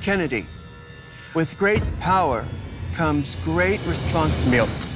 Kennedy, with great power comes great responsibility.